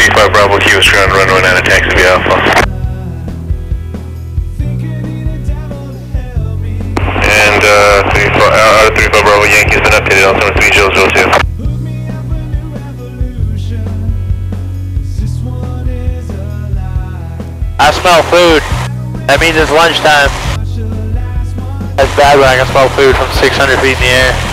Key West ground, runway 9 taxi via Alpha. And uh, 34, uh, out of 35 Bravo Yankee's been updated, altimeter 3002. I smell food. That means it's lunchtime. That's bad when I can smell food from 600 feet in the air.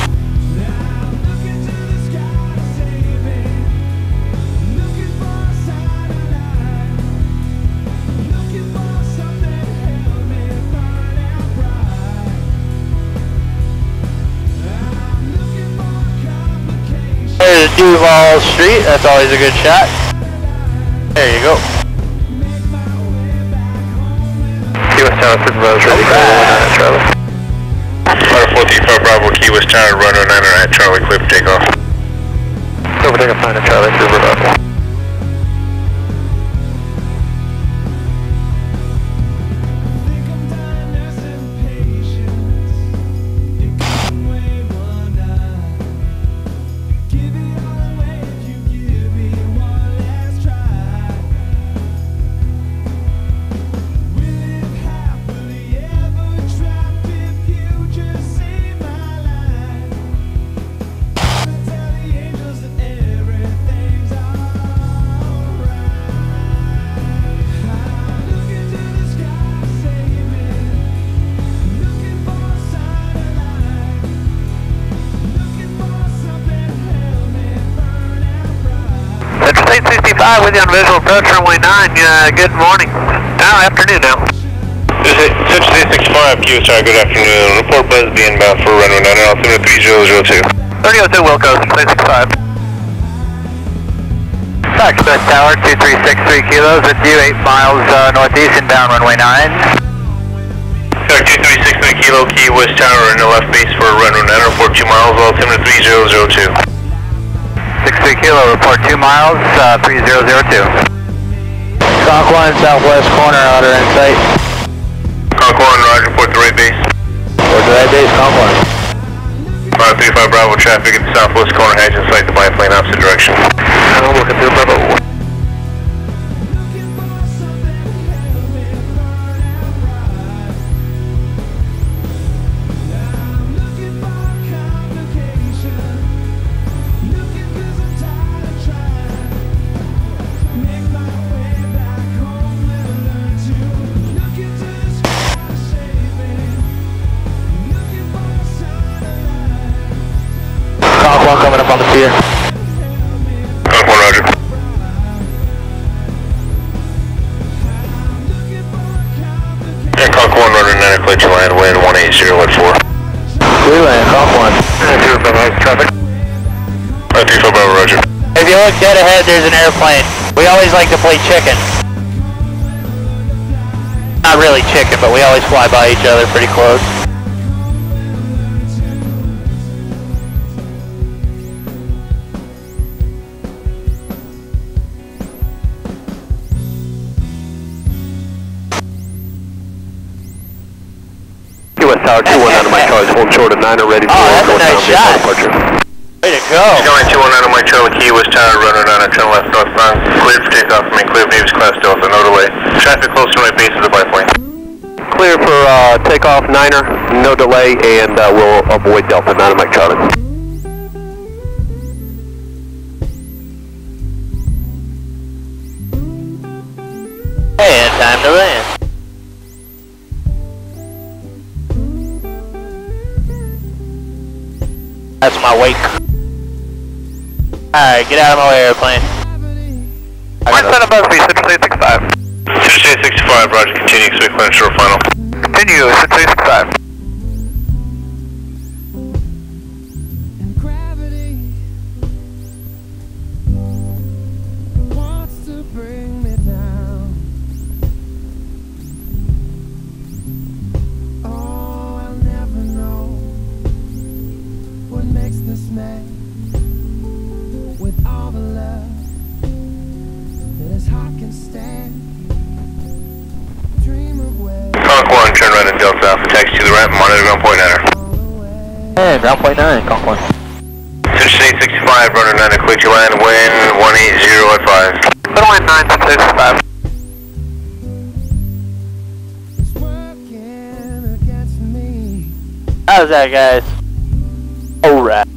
Duval Street. That's always a good shot. There you go. Key West Tower, supervisor, ready for runway 9 at Charlie. Out of 435 Bravo Key West Tower, runway 9 at Charlie, clear for takeoff. Over takeoff 9 at Charlie, clear Bravo. 65 with you on visual approach runway 9. Uh, good morning. Now, afternoon now. Central State 65, Key West Tower, good afternoon. Report Busby inbound for runway 9 at altimeter 3002. 3002 Wilco, State 65. Fox Best Tower, 2363 kilos with you, 8 miles uh, northeast inbound runway 9. Tower 2363 Kilo Key West Tower in the left base for runway 9, report 2 miles, altimeter 3002. 63 kilo, report 2 miles, uh, 3002. Conch 1, southwest corner, outer in sight. Conch 1, roger, report the right base. Where's the right base, Conch 1? 535 Bravo traffic at the southwest corner, hedge in sight, the biplane opposite direction. I'm looking through coming up on the pier. Conch 1, roger. And Conch 1, runner 9, clear to land, wind 180 at 4. Cleveland, Conch 1. 235 traffic. 535 Bravo, roger. If you look dead ahead, there's an airplane. We always like to play chicken. Not really chicken, but we always fly by each other pretty close. Tower 219 on my charge, holding short of 9 ready for Oh, that's a nice main shot. departure. Way to go. Going 219 on my Charlie Key West Tower, runner 9 at 10 left northbound. Cleared for takeoff, I mean clear Davis class Delta, no delay. Traffic close to right base of the biplane. Clear for uh, takeoff, Niner, no delay, and uh, we'll avoid Delta 9 on my Charlie. to my wake. Alright, get out of my way, airplane. Winston above me, 6365. 6365, roger, continue, expect final. Continue, 6365. His heart can stand. Dream of where Conch 1, turn right at Delta Alpha, taxi to the right, monitor ground point niner. all the way. Hey, ground point 9, Conch 1. Central State 65, runner 9 at clear to land, wind 180 at 5. Runway 9, 65. It's working against me. How's that, guys? Alright.